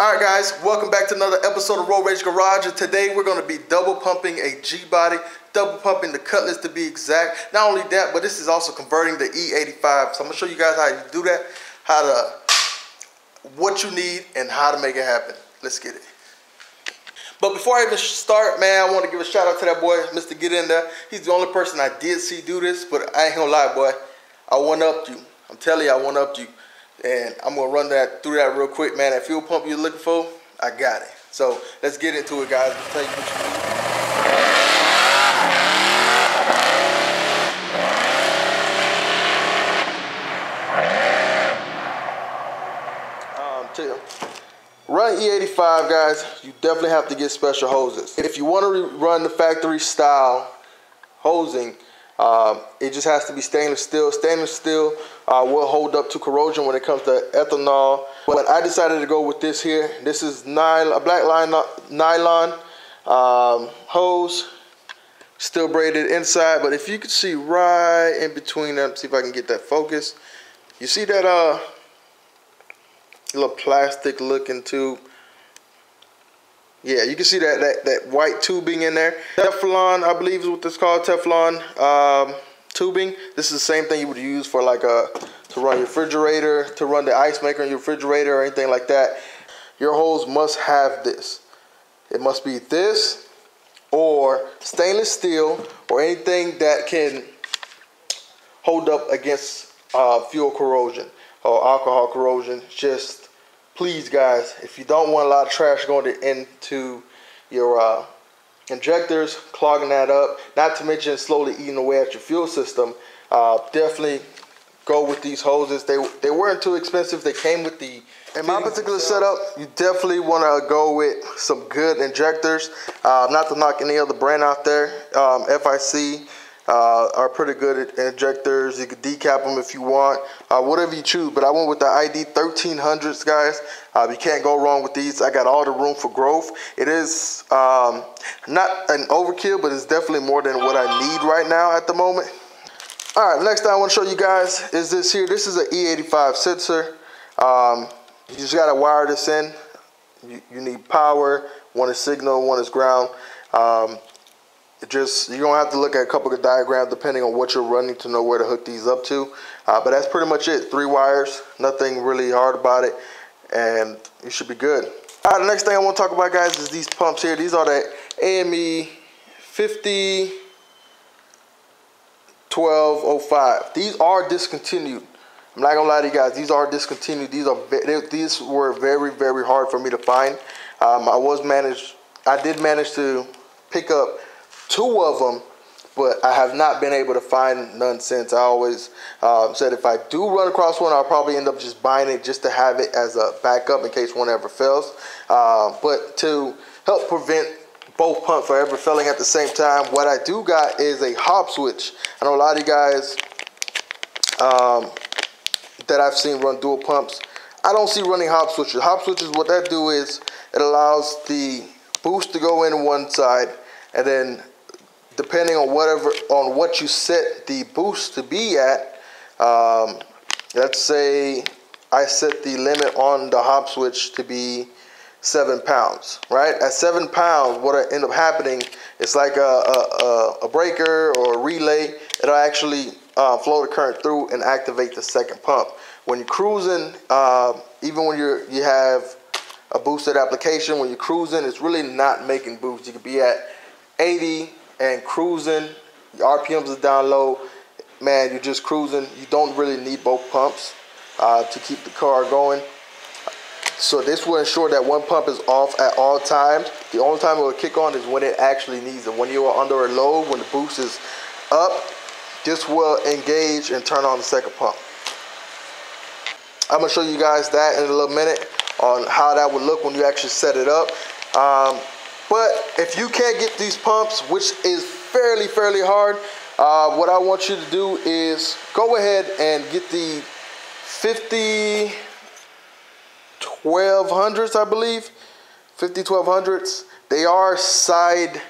All right, guys, welcome back to another episode of Road Rage Garage. And today we're going to be double pumping a G body, double pumping the Cutlass to be exact. Not only that, but this is also converting the E85. So I'm going to show you guys how you do that, how to, what you need, and how to make it happen. Let's get it. But before I even start, man, I want to give a shout out to that boy, Mr. Get In There. He's the only person I did see do this, but I ain't gonna lie, boy. I one upped you. I'm telling you, I one upped you. And I'm gonna run that through that real quick, man. That fuel pump you're looking for, I got it. So let's get into it, guys. I'll tell you what you need. Um, Run E85, guys, you definitely have to get special hoses. If you want to run the factory style hosing, um, it just has to be stainless steel. Stainless steel uh, will hold up to corrosion when it comes to ethanol. But I decided to go with this here. This is nylon, a black line, nylon um, hose, still braided inside. But if you can see right in between them, see if I can get that focus. You see that uh, little plastic looking tube? Yeah, you can see that, that, that white tubing in there. Teflon, I believe is what this called, Teflon um, tubing. This is the same thing you would use for like a, to run your refrigerator, to run the ice maker in your refrigerator or anything like that. Your hose must have this. It must be this or stainless steel or anything that can hold up against uh, fuel corrosion or alcohol corrosion. Just please guys, if you don't want a lot of trash going into your uh, injectors, clogging that up, not to mention slowly eating away at your fuel system, uh, definitely go with these hoses. They, they weren't too expensive. They came with the, in my particular setup, you definitely want to go with some good injectors. Uh, not to knock any other brand out there. Um, FIC, uh, are pretty good injectors. You can decap them if you want, uh, whatever you choose. But I went with the ID 1300s, guys. Uh, you can't go wrong with these. I got all the room for growth. It is um, not an overkill, but it's definitely more than what I need right now at the moment. All right, next thing I want to show you guys is this here. This is an E85 sensor. Um, you just got to wire this in. You, you, need power. One is signal, one is ground. Um, just you're gonna have to look at a couple of diagrams depending on what you're running to know where to hook these up to. Uh, but that's pretty much it. Three wires, nothing really hard about it, and you should be good. All right, the next thing I want to talk about, guys, is these pumps here. These are the AME 50 1205. These are discontinued. I'm not gonna lie to you guys. These are discontinued. These are these were very very hard for me to find. Um, I was managed. I did manage to pick up two of them, but I have not been able to find none since. I always uh, said if I do run across one, I'll probably end up just buying it just to have it as a backup in case one ever fails. Uh, but to help prevent both pumps from ever failing at the same time, what I do got is a Hobbs switch. I know a lot of you guys um, that I've seen run dual pumps. I don't see running Hobbs switches. Hobbs switches, what that do is it allows the boost to go in one side and then depending on whatever on what you set the boost to be at. Um, let's say I set the limit on the Hobbs switch to be seven pounds, right? At seven pounds, what end up happening is like a, a, a breaker or a relay. It'll actually uh, flow the current through and activate the second pump. When you're cruising, uh, even when you're you have a boosted application, when you're cruising, it's really not making boost. You could be at 80, and cruising, your RPMs are down low, man, you're just cruising. You don't really need both pumps uh, to keep the car going. So this will ensure that one pump is off at all times. The only time it will kick on is when it actually needs it. When you are under a load, when the boost is up, this will engage and turn on the second pump. I'm gonna show you guys that in a little minute on how that would look when you actually set it up. Um, but if you can't get these pumps, which is fairly, fairly hard, uh, what I want you to do is go ahead and get the 50 1200s, I believe. 50 1200s. They are side,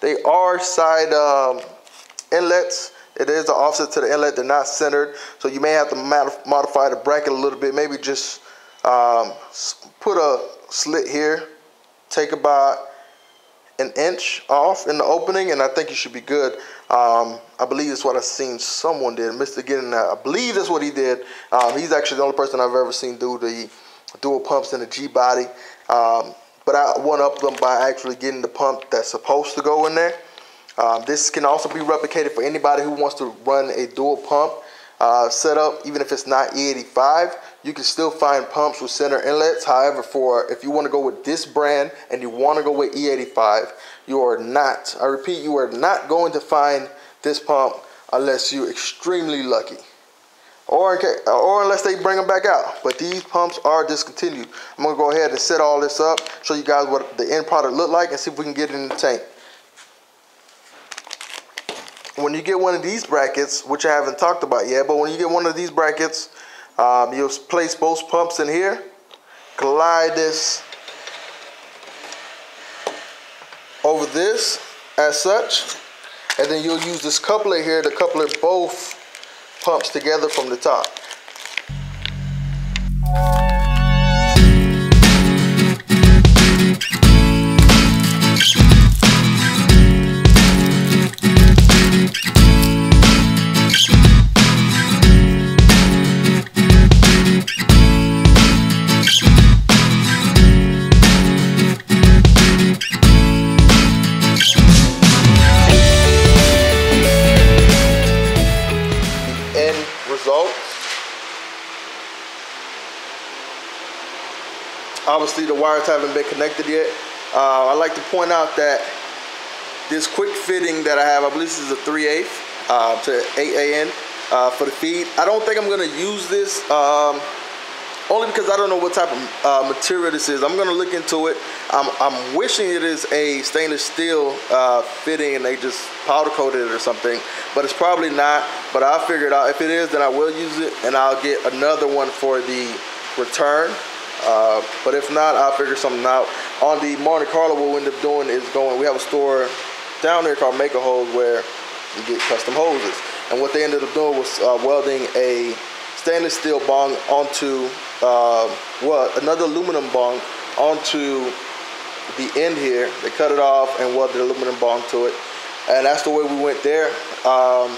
they are side um, inlets. It is an offset to the inlet. They're not centered. So you may have to modify the bracket a little bit. Maybe just Um, put a slit here, take about an inch off in the opening, and I think you should be good. Um, I believe that's what I've seen someone did. Mr. Getting I believe that's what he did. Um, he's actually the only person I've ever seen do the dual pumps in the G body. Um, but I one up them by actually getting the pump that's supposed to go in there. Um, this can also be replicated for anybody who wants to run a dual pump uh, setup, even if it's not E85. You can still find pumps with center inlets. However, for if you want to go with this brand and you want to go with E85, you are not, I repeat, you are not going to find this pump unless you're extremely lucky. Or, or unless they bring them back out. But these pumps are discontinued. I'm going to go ahead and set all this up, show you guys what the end product look like, and see if we can get it in the tank when you get one of these brackets, which I haven't talked about yet, but when you get one of these brackets, um, you'll place both pumps in here, glide this over this as such, and then you'll use this coupler here to coupler both pumps together from the top. Obviously the wires haven't been connected yet. Uh, I like to point out that this quick fitting that I have, I believe this is a 3 8 uh, to 8 AN uh, for the feed. I don't think I'm gonna use this um, only because I don't know what type of uh, material this is. I'm gonna look into it. I'm, I'm wishing it is a stainless steel uh, fitting and they just powder coated it or something, but it's probably not. But I'll figure it out. If it is, then I will use it and I'll get another one for the return. Uh, but if not, I'll figure something out. On the Monte Carlo, what we end up doing is going, we have a store down there called Maker Hose where you get custom hoses. And what they ended up doing was uh, welding a stainless steel bung onto, uh, well, another aluminum bung onto the end here. They cut it off and welded aluminum bung to it. And that's the way we went there. Um,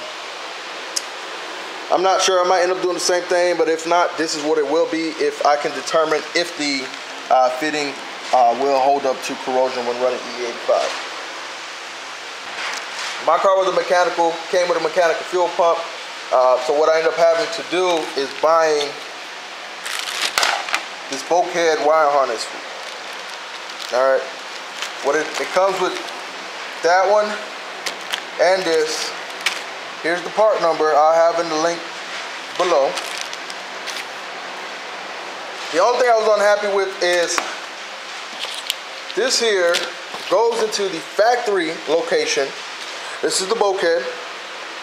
I'm not sure. I might end up doing the same thing, but if not, this is what it will be if I can determine if the uh, fitting uh, will hold up to corrosion when running E85. My car was a mechanical, came with a mechanical fuel pump. Uh, so what I end up having to do is buying this bulkhead wire harness. All right. What it, it comes with that one and this Here's the part number. I'll have in the link below. The only thing I was unhappy with is this here goes into the factory location. This is the bulkhead.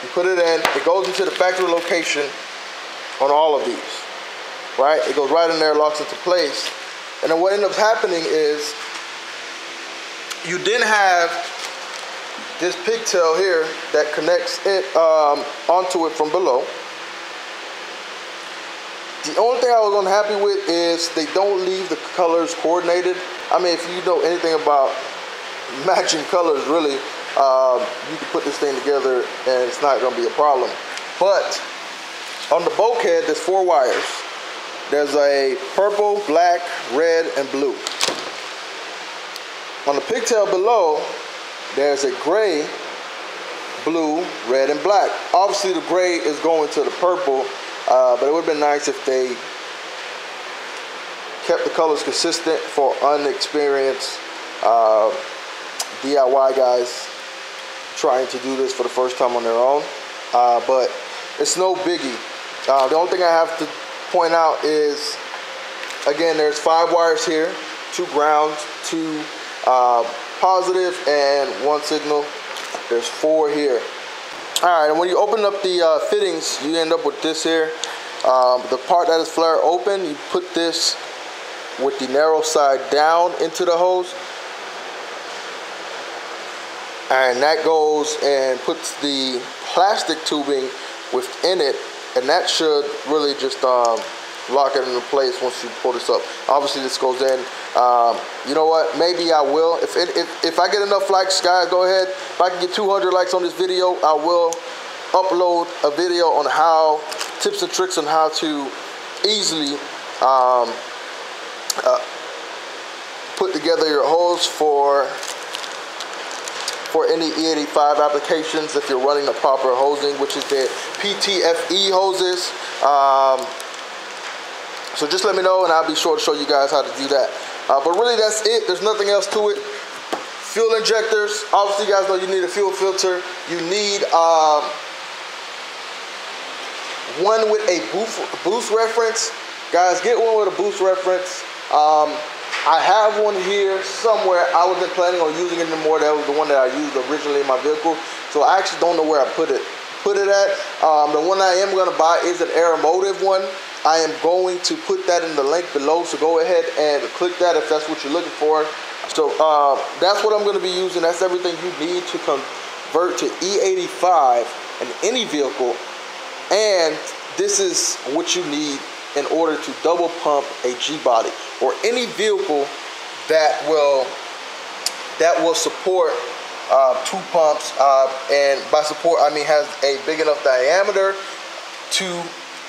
You put it in, it goes into the factory location on all of these. Right? It goes right in there, locks into place. And then what ends up happening is you didn't have this pigtail here that connects it um, onto it from below. The only thing I was unhappy with is they don't leave the colors coordinated. I mean, if you know anything about matching colors, really, um, you can put this thing together and it's not going to be a problem. But on the bulkhead, there's four wires. There's a purple, black, red, and blue. On the pigtail below, there's a gray, blue, red, and black. Obviously, the gray is going to the purple, uh, but it would have been nice if they kept the colors consistent for unexperienced uh, DIY guys trying to do this for the first time on their own. Uh, but it's no biggie. Uh, the only thing I have to point out is, again, there's five wires here, two grounds, two uh, positive and one signal. There's four here. All right, and when you open up the uh, fittings, you end up with this here. Um, the part that is flare open, you put this with the narrow side down into the hose. And that goes and puts the plastic tubing within it. And that should really just um, lock it into place once you pull this up. Obviously, this goes in. Um, you know what? Maybe I will. If, it, if, if I get enough likes, guys, go ahead. If I can get 200 likes on this video, I will upload a video on how, tips and tricks on how to easily um, uh, put together your hose for for any E85 applications if you're running the proper hosing, which is the PTFE hoses. Um, so just let me know and I'll be sure to show you guys how to do that. Uh, but really that's it. There's nothing else to it. Fuel injectors. Obviously you guys know you need a fuel filter. You need um, one with a boost, boost reference. Guys, get one with a boost reference. Um, I have one here somewhere. I wasn't planning on using it anymore. That was the one that I used originally in my vehicle. So I actually don't know where I put it. Put it at. Um, the one I am going to buy is an Aeromotive one. I am going to put that in the link below, so go ahead and click that if that's what you're looking for. So uh, that's what I'm going to be using. That's everything you need to convert to E85 in any vehicle. And this is what you need in order to double pump a G-body or any vehicle that will that will support uh, two pumps. Uh, and by support, I mean has a big enough diameter to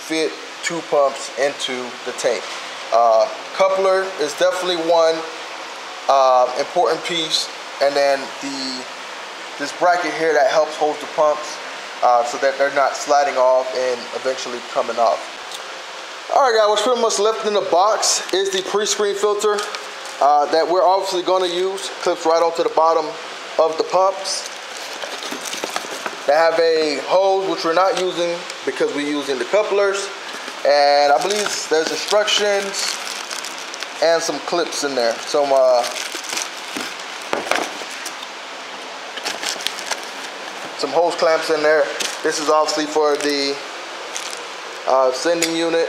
fit two pumps into the tank. Uh, coupler is definitely one uh, important piece, and then the this bracket here that helps hold the pumps uh, so that they're not sliding off and eventually coming off. All right, guys, what's pretty much left in the box is the pre-screen filter uh, that we're obviously going to use. Clips right onto the bottom of the pumps. They have a hose, which we're not using because we're using the couplers. And I believe there's instructions and some clips in there. Some uh, some hose clamps in there. This is obviously for the uh, sending unit.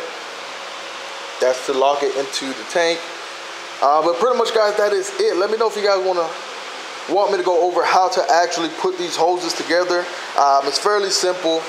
That's to lock it into the tank. Uh, but pretty much, guys, that is it. Let me know if you guys want to want me to go over how to actually put these hoses together. Um, it's fairly simple.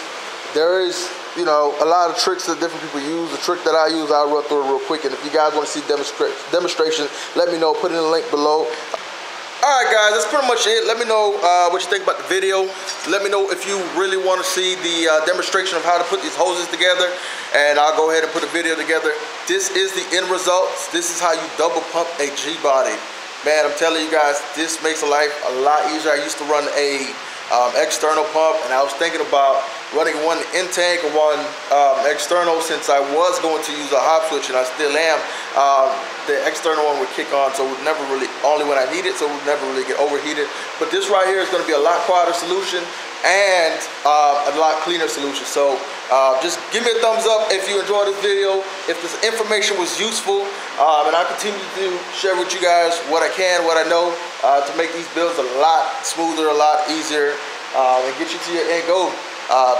There is you know, a lot of tricks that different people use. The trick that I use, I'll run through it real quick. And if you guys want to see demonstra demonstration, let me know. Put in the link below. All right, guys, that's pretty much it. Let me know uh, what you think about the video. Let me know if you really want to see the uh, demonstration of how to put these hoses together. And I'll go ahead and put a video together. This is the end results. This is how you double pump a G-body. Man, I'm telling you guys, this makes life a lot easier. I used to run a um, external pump, and I was thinking about running one in-tank and one um, external since I was going to use a Hobbs switch, and I still am. Um, the external one would kick on, so it would never really, only when I need it, so it would never really get overheated. But this right here is going to be a lot quieter solution and uh, a lot cleaner solution. So uh, just give me a thumbs up if you enjoyed this video, if this information was useful, um, and I continue to share with you guys what I can, what I know, uh, to make these builds a lot smoother, a lot easier, uh, and get you to your end goal. Uh,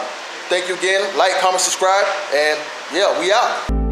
thank you again. Like, comment, subscribe, and yeah, we out.